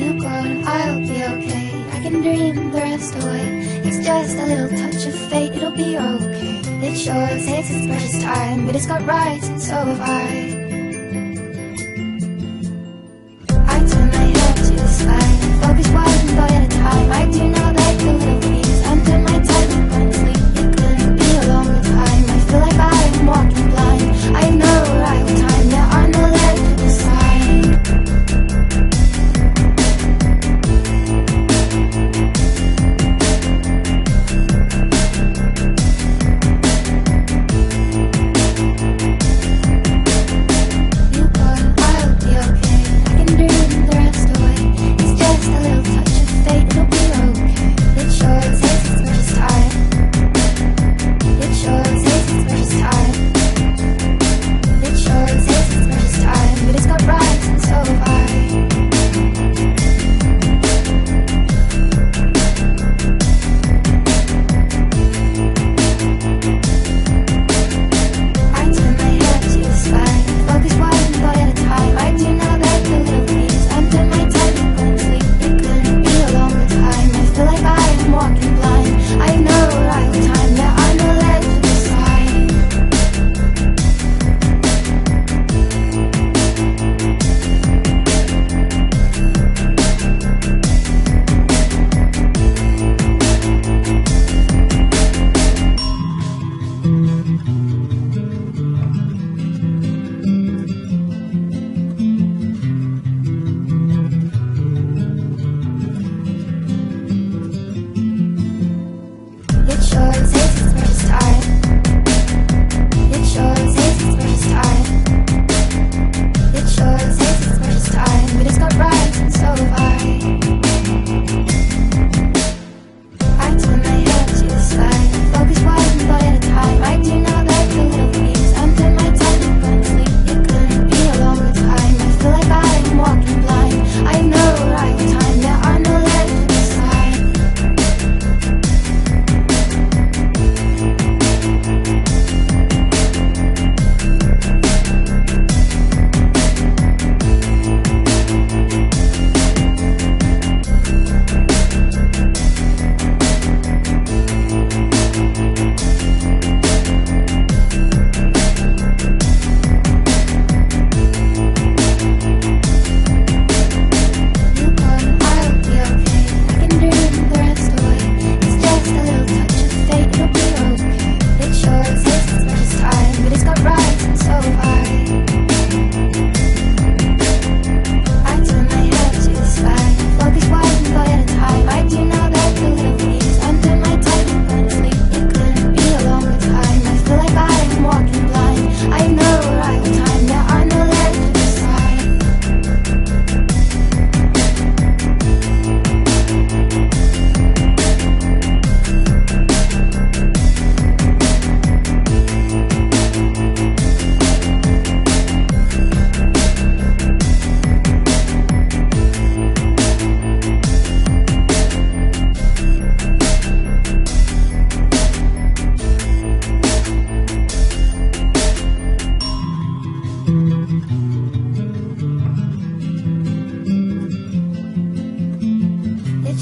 I'll be okay. I can dream the rest away. It's just a little touch of fate, it'll be okay. It sure takes its precious time, but it's got rights, and so have I.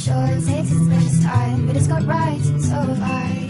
sure it takes its time, but it's got right, and so have I.